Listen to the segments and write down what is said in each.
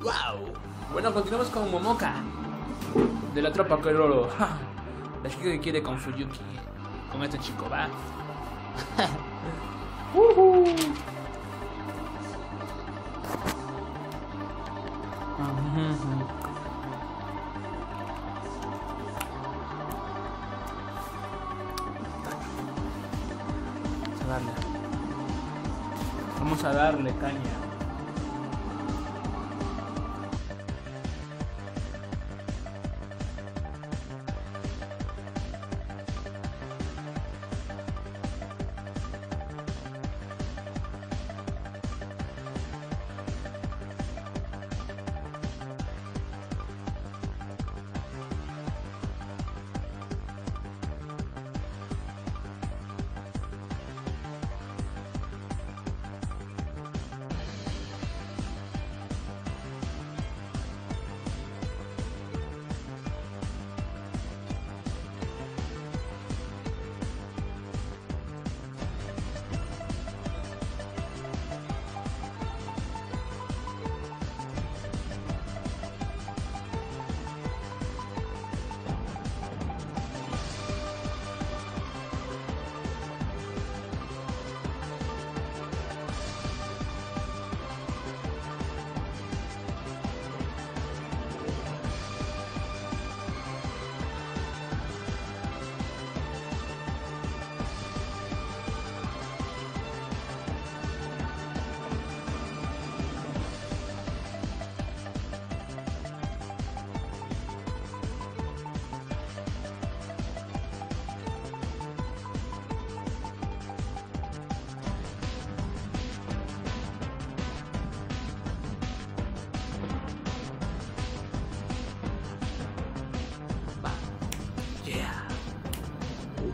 ¡Wow! Bueno, continuamos con Momoka. De la tropa Keroro. La chica que quiere con Fuyuki. Con este chico, ¿va? Ujú. Vamos a darle. Vamos a darle caña.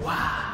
Wow.